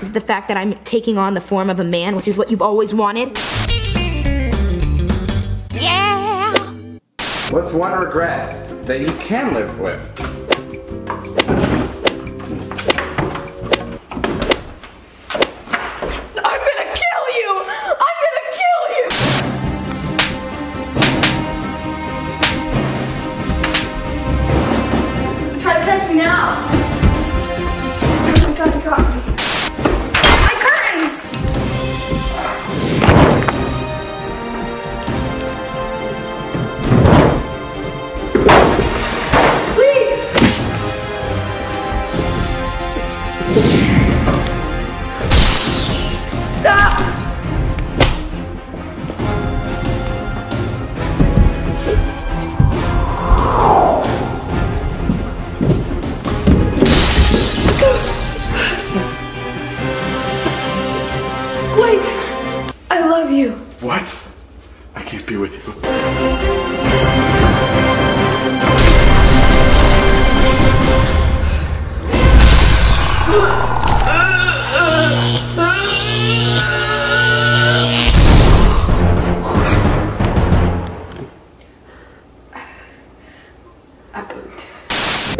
is the fact that I'm taking on the form of a man, which is what you've always wanted. Yeah! What's one regret that you can live with? I'm gonna kill you! I'm gonna kill you! Try to catch me now. Love you. What? I can't be with you.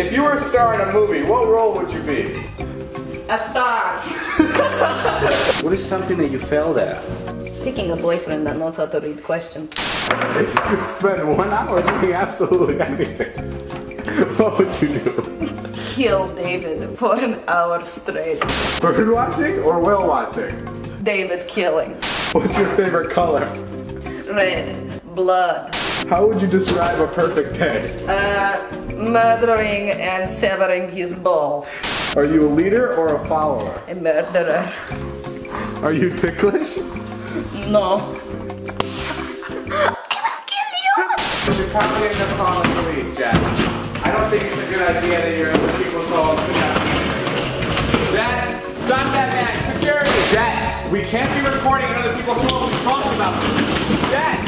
If you were a star in a movie, what role would you be? A star. What is something that you failed at? Picking a boyfriend that knows how to read questions. If you spend one hour doing absolutely anything, what would you do? Kill David for an hour straight. Bird watching or whale watching? David killing. What's your favorite color? Red. Blood. How would you describe a perfect day? Uh, murdering and severing his balls. Are you a leader or a follower? A murderer. Are you ticklish? No. Can I kill You should probably end up calling the police, Jack. I don't think it's a good idea that your other people's homes Jack, stop that man! Security! Jack, we can't be recording in other people's homes and talking about! Jack!